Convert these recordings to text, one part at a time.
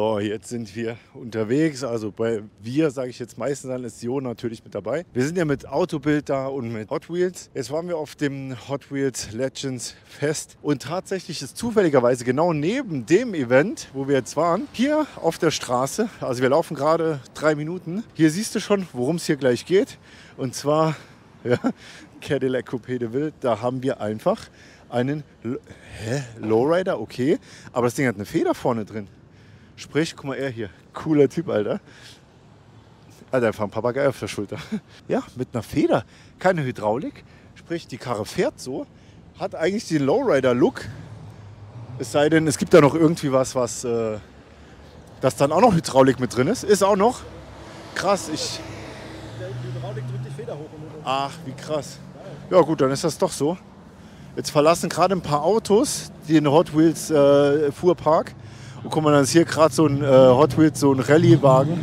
So, jetzt sind wir unterwegs. Also bei wir, sage ich jetzt meistens, dann ist Jo natürlich mit dabei. Wir sind ja mit Autobild da und mit Hot Wheels. Jetzt waren wir auf dem Hot Wheels Legends Fest und tatsächlich ist zufälligerweise genau neben dem Event, wo wir jetzt waren, hier auf der Straße, also wir laufen gerade drei Minuten. Hier siehst du schon, worum es hier gleich geht. Und zwar ja, Cadillac Coupé de Ville. Da haben wir einfach einen Hä? Lowrider, okay. Aber das Ding hat eine Feder vorne drin. Sprich, guck mal, er hier. Cooler Typ, Alter. Alter, einfach ein Papagei auf der Schulter. Ja, mit einer Feder. Keine Hydraulik. Sprich, die Karre fährt so. Hat eigentlich den Lowrider-Look. Es sei denn, es gibt da noch irgendwie was, was. Äh, das dann auch noch Hydraulik mit drin ist. Ist auch noch. Krass, ich. Hydraulik drückt die Feder hoch. Ach, wie krass. Ja, gut, dann ist das doch so. Jetzt verlassen gerade ein paar Autos den Hot Wheels äh, Fuhrpark. Guck mal, dann ist hier gerade so ein äh, Hot Wheels, so ein Rallye-Wagen.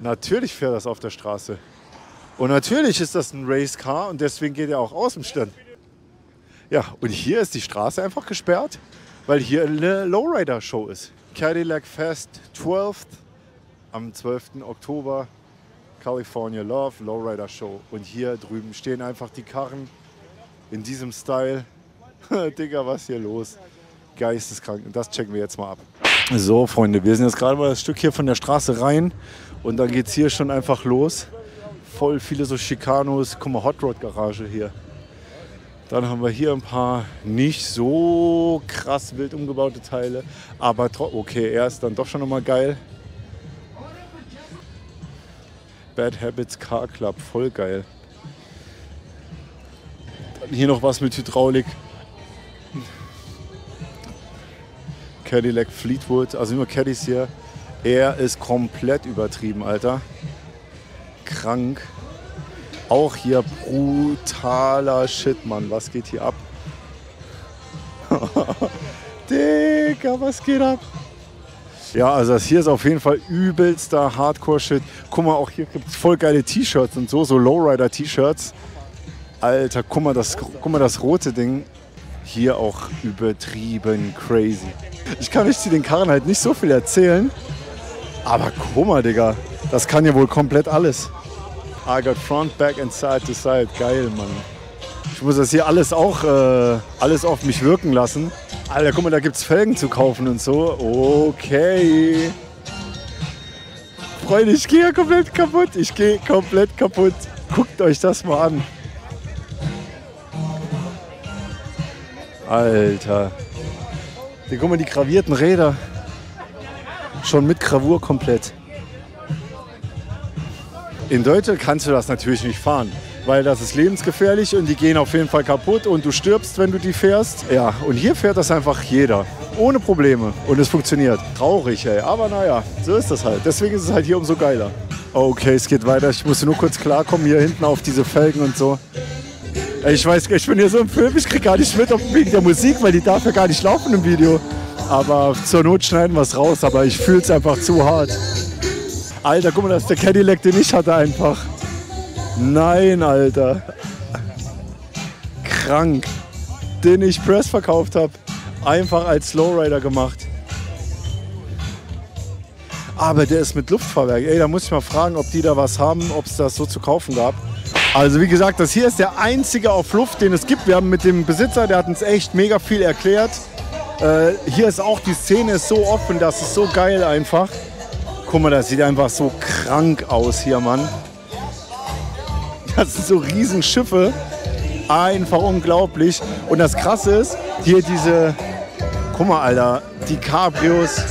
Natürlich fährt das auf der Straße. Und natürlich ist das ein Race Car und deswegen geht er auch aus dem Stand. Ja, und hier ist die Straße einfach gesperrt, weil hier eine Lowrider-Show ist. Cadillac Fest 12th am 12. Oktober California Love Lowrider Show. Und hier drüben stehen einfach die Karren in diesem Style. Digga, was hier los? Geisteskrank. Das checken wir jetzt mal ab. So, Freunde, wir sind jetzt gerade mal das Stück hier von der Straße rein. Und dann geht es hier schon einfach los. Voll viele so Chicanos. Guck mal, Hot Rod Garage hier. Dann haben wir hier ein paar nicht so krass wild umgebaute Teile. Aber okay, er ist dann doch schon nochmal geil. Bad Habits Car Club, voll geil. Dann hier noch was mit Hydraulik. Cadillac Fleetwood, also immer Caddies hier. Er ist komplett übertrieben, Alter. Krank. Auch hier brutaler Shit, Mann. Was geht hier ab? Digga, was geht ab? Ja, also das hier ist auf jeden Fall übelster Hardcore-Shit. Guck mal, auch hier gibt es voll geile T-Shirts und so, so Lowrider-T-Shirts. Alter, guck mal, das, guck mal, das rote Ding. Hier auch übertrieben crazy. Ich kann euch zu den Karren halt nicht so viel erzählen. Aber guck mal, Digga. Das kann ja wohl komplett alles. I got front, back and side to side. Geil, Mann. Ich muss das hier alles auch äh, alles auf mich wirken lassen. Alter, guck mal, da gibt es Felgen zu kaufen und so. Okay. Freunde, ich gehe ja komplett kaputt. Ich gehe komplett kaputt. Guckt euch das mal an. Alter. Hier, guck mal, die gravierten Räder. Schon mit Gravur komplett. In Deutschland kannst du das natürlich nicht fahren weil das ist lebensgefährlich und die gehen auf jeden Fall kaputt und du stirbst, wenn du die fährst. Ja, und hier fährt das einfach jeder. Ohne Probleme. Und es funktioniert. Traurig, ey. Aber naja, so ist das halt. Deswegen ist es halt hier umso geiler. Okay, es geht weiter. Ich musste nur kurz klarkommen hier hinten auf diese Felgen und so. Ich weiß, ich bin hier so im Film, ich krieg gar nicht mit wegen der Musik, weil die darf ja gar nicht laufen im Video. Aber zur Not schneiden wir es raus, aber ich fühle es einfach zu hart. Alter, guck mal, das ist der Cadillac, den ich hatte einfach. Nein, Alter. Krank. Den ich Press verkauft habe. Einfach als Slowrider gemacht. Aber der ist mit Luftfahrwerk. Ey, da muss ich mal fragen, ob die da was haben, ob es das so zu kaufen gab. Also wie gesagt, das hier ist der einzige auf Luft, den es gibt. Wir haben mit dem Besitzer, der hat uns echt mega viel erklärt. Äh, hier ist auch, die Szene ist so offen, das ist so geil einfach. Guck mal, das sieht einfach so krank aus hier, Mann. Das sind so Riesenschiffe. Einfach unglaublich. Und das Krasse ist, hier diese, guck mal, Alter, die Cabrios.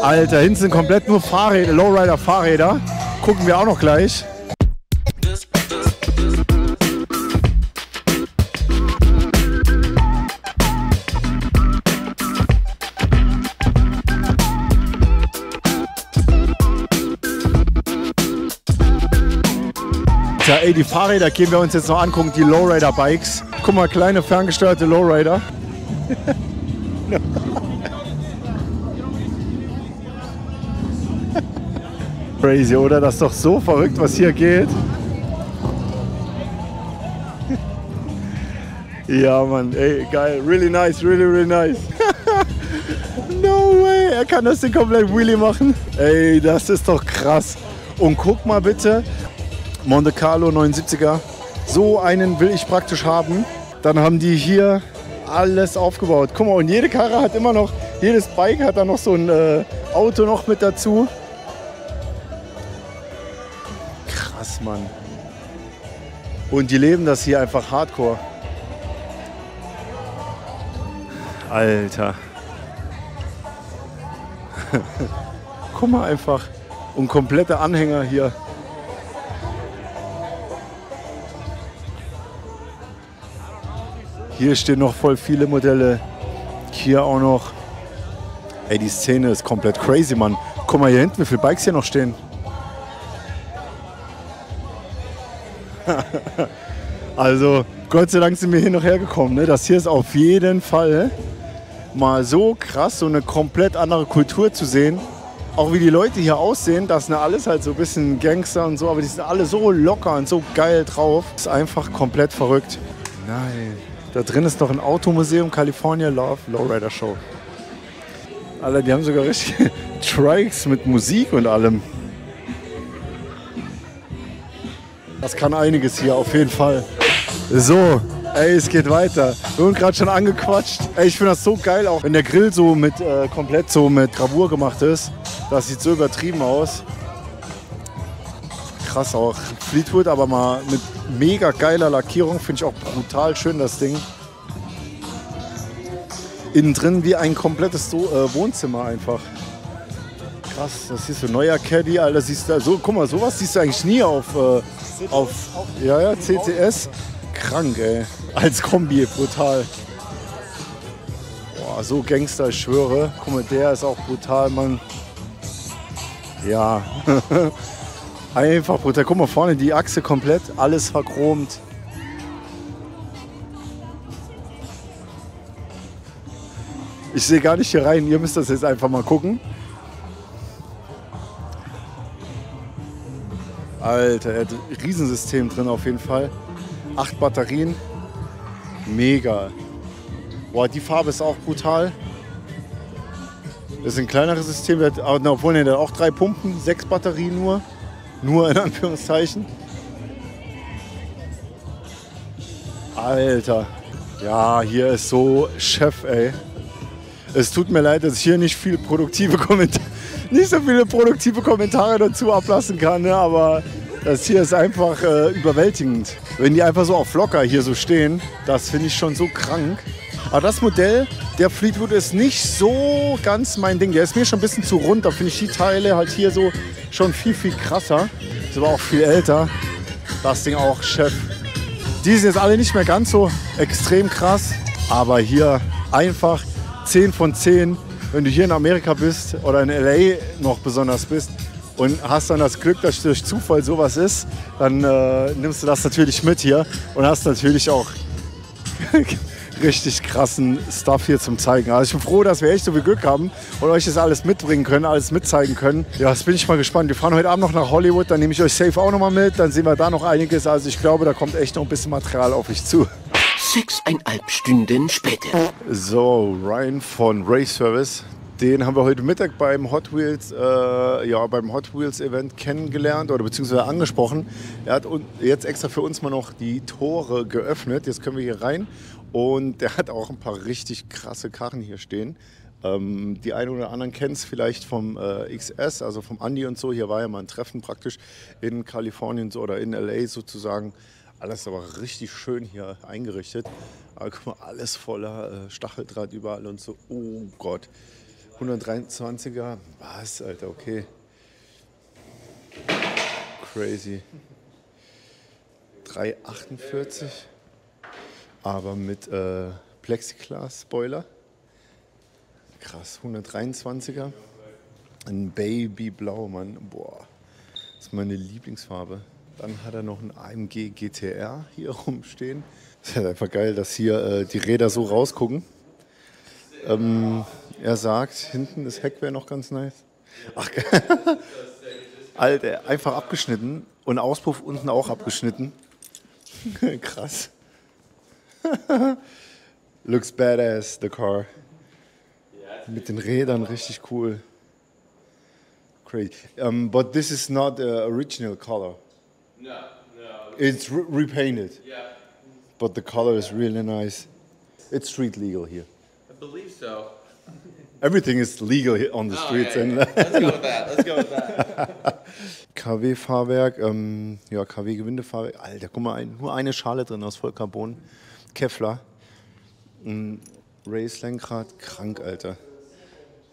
Alter, hinten sind komplett nur Fahrräder, Lowrider-Fahrräder. Gucken wir auch noch gleich. Ey, die Fahrräder gehen wir uns jetzt noch angucken, die Lowrider-Bikes. Guck mal, kleine ferngesteuerte Lowrider. Crazy, oder? Das ist doch so verrückt, was hier geht. ja, Mann, ey, geil. Really nice, really, really nice. No way, er kann das Ding komplett Wheelie machen. Ey, das ist doch krass. Und guck mal bitte, Monte Carlo 79er. So einen will ich praktisch haben. Dann haben die hier alles aufgebaut. Guck mal, und jede Karre hat immer noch, jedes Bike hat da noch so ein äh, Auto noch mit dazu. Krass, Mann. Und die leben das hier einfach hardcore. Alter. Guck mal einfach. Und komplette Anhänger hier. Hier stehen noch voll viele Modelle. Hier auch noch. Ey, die Szene ist komplett crazy, Mann. Guck mal hier hinten, wie viele Bikes hier noch stehen. also, Gott sei Dank sind wir hier noch hergekommen. Ne? Das hier ist auf jeden Fall mal so krass, so eine komplett andere Kultur zu sehen. Auch wie die Leute hier aussehen, das sind alles halt so ein bisschen Gangster und so, aber die sind alle so locker und so geil drauf. Ist einfach komplett verrückt. Nein. Da drin ist noch ein Automuseum, California Love Lowrider Show. Alter, die haben sogar richtig Trikes mit Musik und allem. Das kann einiges hier, auf jeden Fall. So, ey, es geht weiter. Wir wurden gerade schon angequatscht. Ey, ich finde das so geil, auch wenn der Grill so mit äh, komplett so mit Gravur gemacht ist. Das sieht so übertrieben aus. Krass auch. Fleetwood, aber mal mit mega geiler Lackierung. Finde ich auch brutal schön, das Ding. Innen drin wie ein komplettes so äh, Wohnzimmer einfach. Krass, das siehst du, neuer Caddy, Alter, siehst du, so, guck mal, sowas siehst du eigentlich nie auf, äh, auf ja, ja, CCS. Krank, ey. Als Kombi, brutal. Boah, so Gangster, ich schwöre. Guck mal, der ist auch brutal, Mann. Ja. Einfach brutal. Guck mal vorne, die Achse komplett, alles verchromt. Ich sehe gar nicht hier rein, ihr müsst das jetzt einfach mal gucken. Alter, er hat ein Riesensystem drin auf jeden Fall. Acht Batterien. Mega. Boah, die Farbe ist auch brutal. Das ist ein kleineres System, hat, obwohl der hat auch drei Pumpen, sechs Batterien nur. Nur in Anführungszeichen. Alter. Ja, hier ist so Chef, ey. Es tut mir leid, dass ich hier nicht viel produktive Kommentare, nicht so viele produktive Kommentare dazu ablassen kann, ne? aber das hier ist einfach äh, überwältigend. Wenn die einfach so auf locker hier so stehen, das finde ich schon so krank. Aber das Modell, der Fleetwood ist nicht so ganz mein Ding. Der ist mir schon ein bisschen zu rund. Da finde ich die Teile halt hier so schon viel, viel krasser. Ist aber auch viel älter. Das Ding auch Chef. Die sind jetzt alle nicht mehr ganz so extrem krass. Aber hier einfach 10 von 10. Wenn du hier in Amerika bist oder in LA noch besonders bist und hast dann das Glück, dass durch Zufall sowas ist, dann äh, nimmst du das natürlich mit hier und hast natürlich auch richtig krassen Stuff hier zum Zeigen. Also ich bin froh, dass wir echt so viel Glück haben und euch das alles mitbringen können, alles mitzeigen können. Ja, jetzt bin ich mal gespannt. Wir fahren heute Abend noch nach Hollywood, dann nehme ich euch safe auch noch mal mit, dann sehen wir da noch einiges. Also ich glaube, da kommt echt noch ein bisschen Material auf euch zu. Sechseinhalb Stunden später. So, Ryan von Race Service. Den haben wir heute Mittag beim Hot Wheels, äh, ja, beim Hot Wheels Event kennengelernt oder beziehungsweise angesprochen. Er hat jetzt extra für uns mal noch die Tore geöffnet. Jetzt können wir hier rein und der hat auch ein paar richtig krasse Karren hier stehen. Ähm, die einen oder anderen kennen es vielleicht vom äh, XS, also vom Andy und so. Hier war ja mal ein Treffen praktisch in Kalifornien so, oder in LA sozusagen. Alles aber richtig schön hier eingerichtet. Aber guck mal, alles voller äh, Stacheldraht überall und so. Oh Gott. 123er. Was, Alter, okay. Crazy. 348. Aber mit äh, Plexiglas-Spoiler. Krass, 123er. Ein Babyblau, Mann. Boah, das ist meine Lieblingsfarbe. Dann hat er noch einen AMG GTR hier rumstehen. Das ist halt einfach geil, dass hier äh, die Räder so rausgucken. Ähm, er sagt, hinten das Heck wäre noch ganz nice. Ach, Alter, einfach abgeschnitten und Auspuff unten auch abgeschnitten. Krass. Looks badass, the car. Mit den Rädern richtig cool. Crazy. Um, but this is not the original color. No, no. It's re- repainted, Yeah, but the color is really nice. It's street legal here. I believe so. Everything is legal here on the Oh, streets. yeah, yeah. Let's go with that. Let's go with that. KW-Fahrwerk, ähm, ja, KW-Gewindefahrwerk. Alter, guck mal, ein, nur eine Schale drin aus Vollcarbon. Kevlar. Ein Race-Lenkrad, krank, Alter.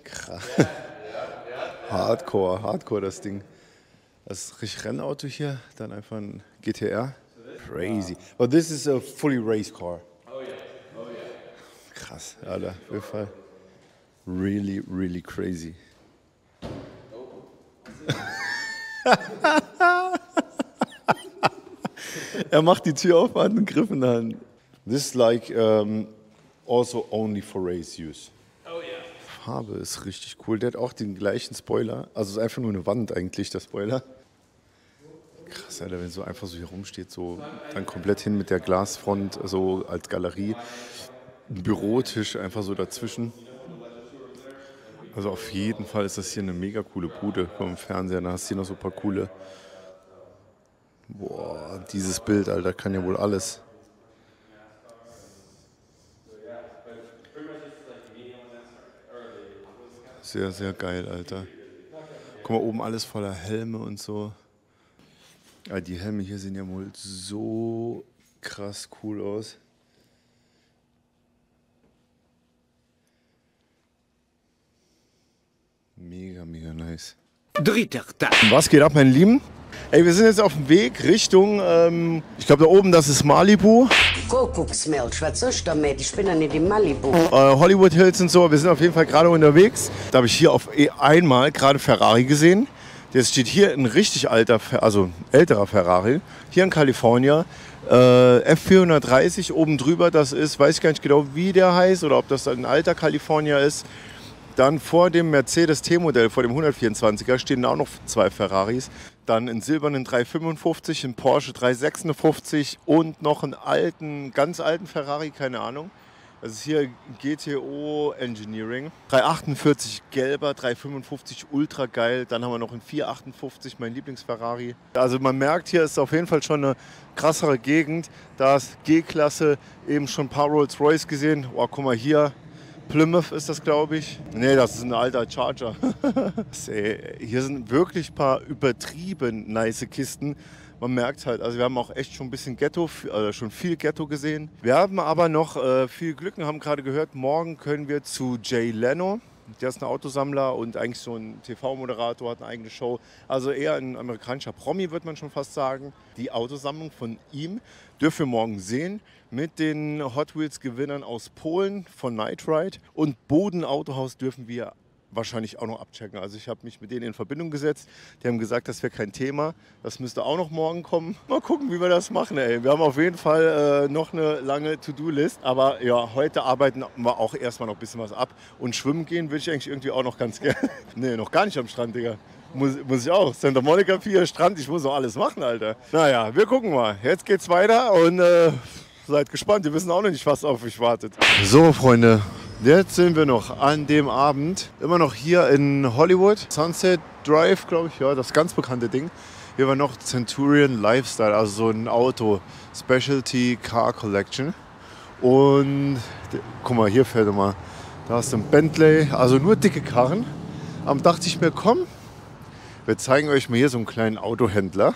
Krass. Hardcore, Hardcore das Ding. Das ist richtig Rennauto hier, dann einfach ein GTR. Crazy. But this is a fully race car. Oh yeah. Oh yeah. Krass, Alter, auf jeden Fall. Really, really crazy. er macht die Tür auf, hat einen Griff in der Hand. This is like um, also only for race use. Oh yeah. Farbe ist richtig cool. Der hat auch den gleichen Spoiler. Also es ist einfach nur eine Wand eigentlich, der Spoiler. Krass, Alter, wenn so einfach so hier rumsteht, so dann komplett hin mit der Glasfront, so als Galerie. Ein Bürotisch einfach so dazwischen. Also auf jeden Fall ist das hier eine mega coole Bude vom Fernseher. Da hast du hier noch so ein paar coole. Boah, dieses Bild, Alter, kann ja wohl alles. Sehr, sehr geil, Alter. Guck mal, oben alles voller Helme und so. Ja, die Helme hier sehen ja wohl so krass cool aus. Mega, mega nice. Dritter Tag. Was geht ab, meine Lieben? Ey, wir sind jetzt auf dem Weg Richtung, ähm, ich glaube da oben, das ist Malibu, Kuckucksmilch, was soll ich damit? Ich bin ja nicht in Malibu. äh, Hollywood Hills und so. Wir sind auf jeden Fall gerade unterwegs. Da habe ich hier auf E einmal gerade Ferrari gesehen. Jetzt steht hier ein richtig alter, also älterer Ferrari, hier in Kalifornien. Äh, F430 oben drüber, das ist, weiß ich gar nicht genau, wie der heißt oder ob das ein alter Kalifornier ist. Dann vor dem Mercedes T-Modell, vor dem 124er, stehen auch noch zwei Ferraris. Dann einen silbernen 355, einen Porsche 356 und noch einen alten, ganz alten Ferrari, keine Ahnung. Das ist hier GTO Engineering. 348 gelber, 355 ultra geil. Dann haben wir noch einen 458, mein Lieblingsferrari. Also man merkt, hier ist auf jeden Fall schon eine krassere Gegend. Da ist G-Klasse, eben schon ein paar Rolls-Royce gesehen. Oh, guck mal hier, Plymouth ist das, glaube ich. Nee, das ist ein alter Charger. Ey, Hier sind wirklich ein paar übertrieben nice Kisten. Man merkt halt, also wir haben auch echt schon ein bisschen Ghetto, also schon viel Ghetto gesehen. Wir haben aber noch äh, viel Glück und haben gerade gehört, morgen können wir zu Jay Leno. Der ist ein Autosammler und eigentlich so ein TV-Moderator, hat eine eigene Show. Also eher ein amerikanischer Promi, würde man schon fast sagen. Die Autosammlung von ihm dürfen wir morgen sehen mit den Hot Wheels-Gewinnern aus Polen von Night Ride. Und Boden Autohaus dürfen wir wahrscheinlich auch noch abchecken. Also ich habe mich mit denen in Verbindung gesetzt. Die haben gesagt, das wäre kein Thema. Das müsste auch noch morgen kommen. Mal gucken, wie wir das machen. Ey. Wir haben auf jeden Fall äh, noch eine lange To-Do-List. Aber ja, heute arbeiten wir auch erstmal noch ein bisschen was ab. Und schwimmen gehen würde ich eigentlich irgendwie auch noch ganz gerne. nee, noch gar nicht am Strand, Digga. Muss, muss ich auch. Santa Monica 4 Strand, ich muss noch alles machen, Alter. Naja, wir gucken mal. Jetzt geht's weiter und äh, seid gespannt. Wir wissen auch noch nicht, was auf euch wartet. So, Freunde. Jetzt sind wir noch an dem Abend, immer noch hier in Hollywood. Sunset Drive, glaube ich, ja, das ganz bekannte Ding. Hier war noch Centurion Lifestyle, also so ein Auto, Specialty Car Collection. Und guck mal, hier fährt er mal. Da ist ein Bentley, also nur dicke Karren. Am dachte ich mir, komm, wir zeigen euch mal hier so einen kleinen Autohändler.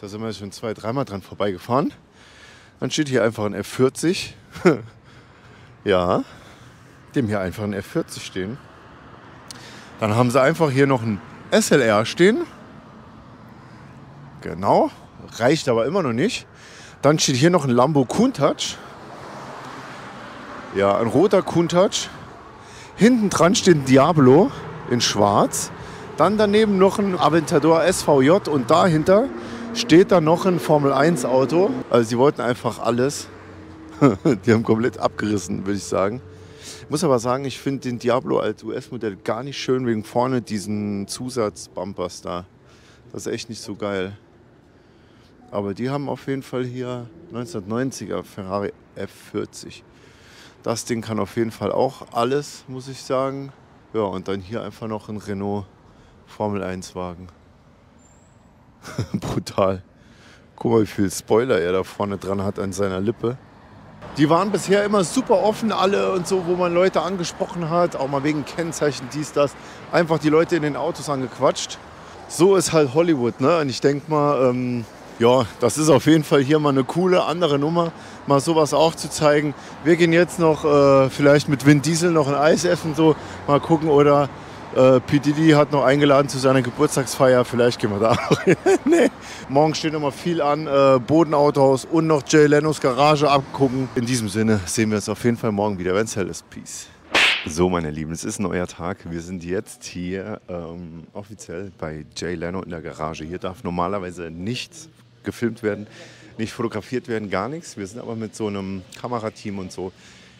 Da sind wir schon zwei, dreimal dran vorbeigefahren. Dann steht hier einfach ein F40. ja, dem hier einfach ein F40 stehen. Dann haben sie einfach hier noch ein SLR stehen. Genau, reicht aber immer noch nicht. Dann steht hier noch ein Lambo Countach. Ja, ein roter Countach. Hinten dran steht ein Diablo in schwarz. Dann daneben noch ein Aventador SVJ und dahinter steht dann noch ein Formel 1 Auto. Also sie wollten einfach alles. Die haben komplett abgerissen, würde ich sagen. Ich muss aber sagen, ich finde den Diablo als US-Modell gar nicht schön, wegen vorne diesen Zusatzbumpers da. Das ist echt nicht so geil. Aber die haben auf jeden Fall hier 1990er Ferrari F40. Das Ding kann auf jeden Fall auch alles, muss ich sagen. Ja, und dann hier einfach noch ein Renault Formel 1 Wagen. Brutal. Guck mal, wie viel Spoiler er da vorne dran hat an seiner Lippe. Die waren bisher immer super offen, alle und so, wo man Leute angesprochen hat, auch mal wegen Kennzeichen, dies, das. Einfach die Leute in den Autos angequatscht. So ist halt Hollywood, ne? Und ich denke mal, ähm, ja, das ist auf jeden Fall hier mal eine coole andere Nummer, mal sowas auch zu zeigen. Wir gehen jetzt noch äh, vielleicht mit Vin Diesel noch ein Eis essen, so mal gucken oder äh, P. Diddy hat noch eingeladen zu seiner Geburtstagsfeier, vielleicht gehen wir da auch hin. nee. Morgen steht noch mal viel an, äh, Bodenautohaus und noch Jay Lenos Garage abgucken. In diesem Sinne sehen wir uns auf jeden Fall morgen wieder, wenn es hell ist. Peace. So, meine Lieben, es ist ein neuer Tag. Wir sind jetzt hier ähm, offiziell bei Jay Leno in der Garage. Hier darf normalerweise nichts gefilmt werden, nicht fotografiert werden, gar nichts. Wir sind aber mit so einem Kamerateam und so.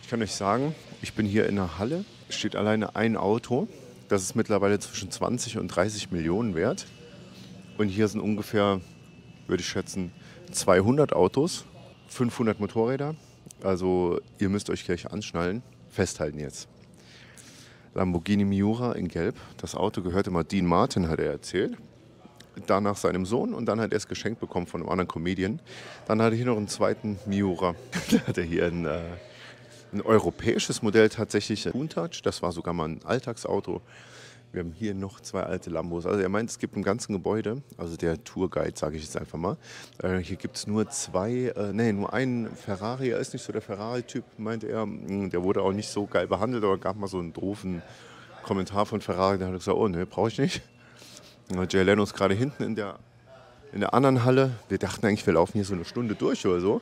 Ich kann euch sagen, ich bin hier in der Halle. Steht alleine ein Auto. Das ist mittlerweile zwischen 20 und 30 Millionen wert. Und hier sind ungefähr, würde ich schätzen, 200 Autos, 500 Motorräder. Also ihr müsst euch gleich anschnallen. Festhalten jetzt. Lamborghini Miura in Gelb. Das Auto gehörte mal Dean Martin, hat er erzählt. Danach seinem Sohn und dann hat er es geschenkt bekommen von einem anderen Comedian. Dann hat er hier noch einen zweiten Miura. da hat er hier ein, äh, ein europäisches Modell tatsächlich, Countach. Das war sogar mal ein Alltagsauto. Wir haben hier noch zwei alte Lambos. Also er meint, es gibt im ganzen Gebäude, also der Tourguide, sage ich jetzt einfach mal, äh, hier gibt es nur zwei, äh, nee, nur einen Ferrari. Er ist nicht so der Ferrari-Typ, meinte er. Mm, Der wurde auch nicht so geil behandelt, aber gab mal so einen doofen Kommentar von Ferrari. Der hat gesagt, oh ne, brauche ich nicht. Jay Leno ist gerade hinten in der, in der anderen Halle. Wir dachten eigentlich, wir laufen hier so eine Stunde durch oder so.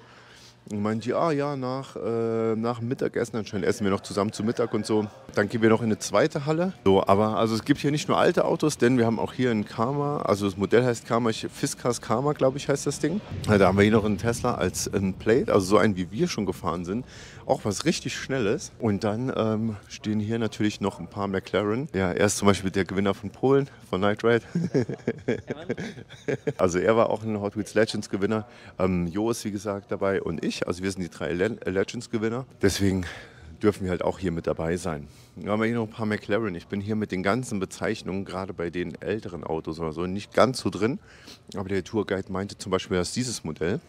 Und meinte, ja, ja, nach, äh, nach dem Mittagessen, anscheinend essen wir noch zusammen zu Mittag und so. Dann gehen wir noch in eine zweite Halle. So, aber also es gibt hier nicht nur alte Autos, denn wir haben auch hier ein Karma, also das Modell heißt Karma, ich, Fiskas Karma, glaube ich, heißt das Ding. Da haben wir hier noch einen Tesla als ein Plate, also so einen, wie wir schon gefahren sind. Auch was richtig Schnelles. Und dann ähm, stehen hier natürlich noch ein paar McLaren. Ja, er ist zum Beispiel der Gewinner von Polen, von Night Ride. Also er war auch ein Hot Wheels Legends Gewinner. Ähm, Jo ist wie gesagt dabei und ich. Also wir sind die drei Le Legends Gewinner. Deswegen dürfen wir halt auch hier mit dabei sein. Dann haben wir hier noch ein paar McLaren. Ich bin hier mit den ganzen Bezeichnungen, gerade bei den älteren Autos oder so, nicht ganz so drin. Aber der Tourguide meinte zum Beispiel, dass dieses Modell,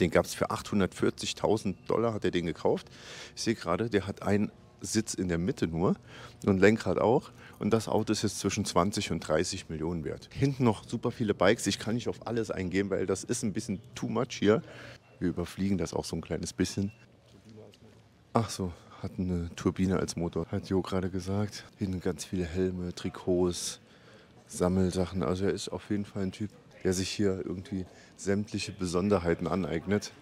den gab es für 840.000 Dollar, hat er den gekauft. Ich sehe gerade, der hat einen Sitz in der Mitte nur und Lenkrad auch. Und das Auto ist jetzt zwischen 20 und 30 Millionen wert. Hinten noch super viele Bikes. Ich kann nicht auf alles eingehen, weil das ist ein bisschen too much hier. Wir überfliegen das auch so ein kleines bisschen. Ach so, hat eine Turbine als Motor, hat Jo gerade gesagt. Hinten ganz viele Helme, Trikots, Sammelsachen. Also er ist auf jeden Fall ein Typ, der sich hier irgendwie sämtliche Besonderheiten aneignet.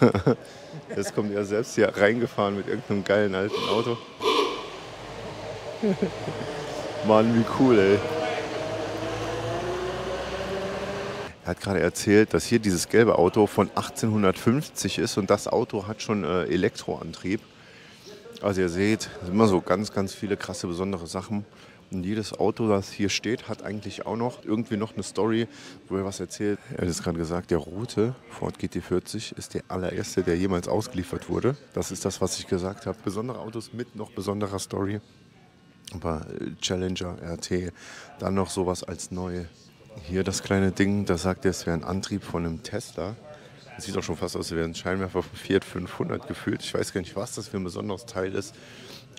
Jetzt kommt er selbst hier reingefahren mit irgendeinem geilen alten Auto. Mann, wie cool, ey. Er hat gerade erzählt, dass hier dieses gelbe Auto von 1850 ist und das Auto hat schon äh, Elektroantrieb. Also ihr seht, immer so ganz, ganz viele krasse, besondere Sachen. Und jedes Auto, das hier steht, hat eigentlich auch noch irgendwie noch eine Story, wo er was erzählt. Er hat es gerade gesagt, der rote Ford GT40 ist der allererste, der jemals ausgeliefert wurde. Das ist das, was ich gesagt habe. Besondere Autos mit noch besonderer Story. Aber äh, Challenger, RT, dann noch sowas als neu. Hier das kleine Ding, da sagt er, es wäre ein Antrieb von einem Tesla. Das sieht auch schon fast aus, als wäre ein Scheinwerfer von Fiat 500 gefühlt. Ich weiß gar nicht, was das für ein besonderes Teil ist.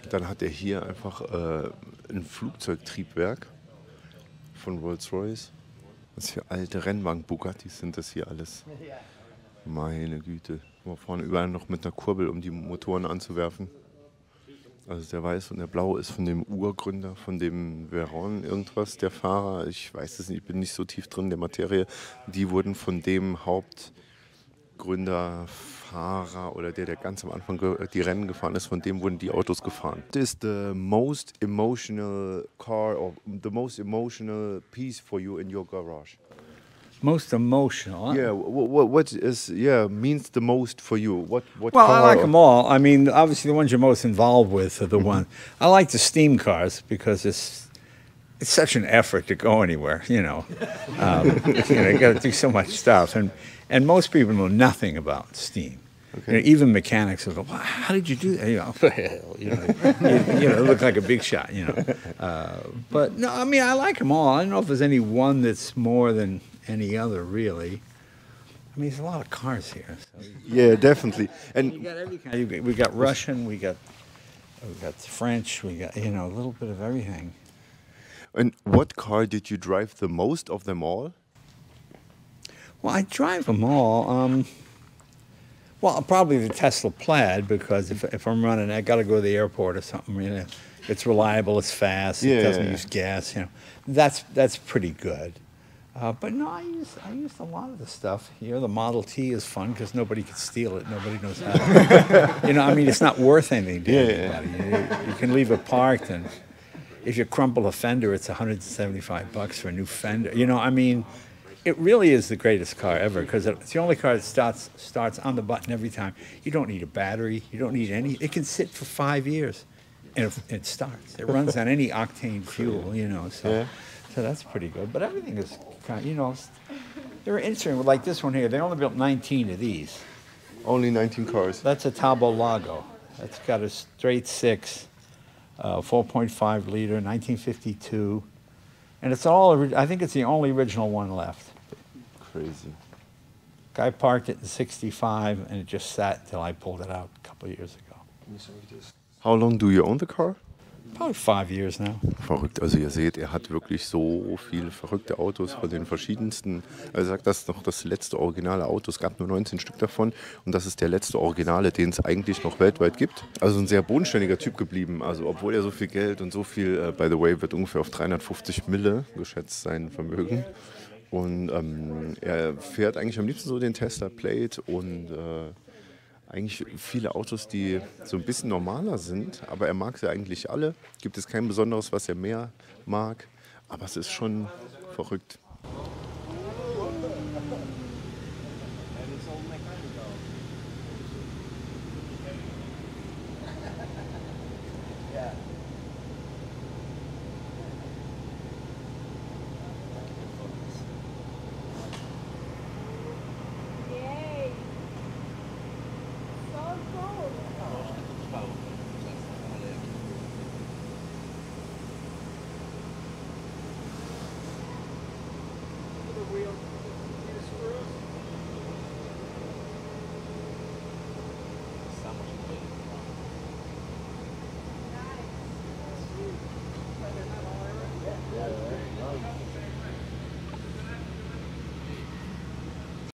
Dann hat er hier einfach äh, ein Flugzeugtriebwerk von Rolls-Royce. Was für alte Rennwagen-Bugattis sind das hier alles. Meine Güte. Mal vorne überall noch mit einer Kurbel, um die Motoren anzuwerfen. Also der Weiß und der Blau ist von dem Urgründer, von dem Veron irgendwas, der Fahrer. Ich weiß es nicht, ich bin nicht so tief drin in der Materie. Die wurden von dem Hauptgründer, Fahrer oder der, der ganz am Anfang die Rennen gefahren ist, von dem wurden die Autos gefahren. What is the most emotional car or the most emotional piece for you in your garage? Most emotional. Yeah, what, what is yeah means the most for you? What what Well, I like them all. I mean, obviously, the ones you're most involved with are the one. I like the steam cars because it's it's such an effort to go anywhere. You know, um, you know, you got to do so much stuff, and and most people know nothing about steam. You know, even mechanics will go, "Wow, "How did you do that?" You know, you know, you, you know, look like a big shot. You know, uh, but no, I mean, I like them all. I don't know if there's any one that's more than any other, really. I mean, there's a lot of cars here. So Yeah, definitely. you And got every kind. We got Russian, we got we got French, we got you know a little bit of everything. and what car did you drive the most of them all? Well, I drive them all. Um, well, probably the Tesla Plaid because if, if I'm running, I got to go to the airport or something. You know, it's reliable, it's fast, Yeah, it doesn't yeah, use gas. You know, that's that's pretty good. Uh, but no, I use I used a lot of the stuff. You know, the Model T is fun because nobody can steal it. Nobody knows how. To, you know, I mean, it's not worth anything to Yeah, yeah, anybody. You, you can leave it parked, and if you crumple a fender, it's 175 bucks for a new fender. You know, I mean, it really is the greatest car ever because it's the only car that starts starts on the button every time. You don't need a battery. You don't need any. It can sit for five years, and it, it starts. It runs on any octane fuel. You know, so Yeah. so that's pretty good. But everything is kind. You know, they're interesting. Like this one here, they only built 19 of these. Only 19 cars. That's a Tabo Lago. That's got a straight six, uh, 4.5 liter, 1952, and it's all. I think it's the only original one left. Crazy. Guy parked it in '65, and it just sat until I pulled it out a couple years ago. How long do you own the car? Probably five years now. Verrückt. Also ihr seht, er hat wirklich so viele verrückte Autos von den verschiedensten. Er sagt, das ist noch das letzte originale Auto. Es gab nur 19 Stück davon und das ist der letzte Originale, den es eigentlich noch weltweit gibt. Also ein sehr bodenständiger Typ geblieben. Also obwohl er so viel Geld und so viel, äh, by the way, wird ungefähr auf 350 Mille geschätzt sein Vermögen. Und ähm, er fährt eigentlich am liebsten so den Tesla Plate und äh, eigentlich viele Autos, die so ein bisschen normaler sind, aber er mag sie eigentlich alle. Gibt es kein Besonderes, was er mehr mag, aber es ist schon verrückt.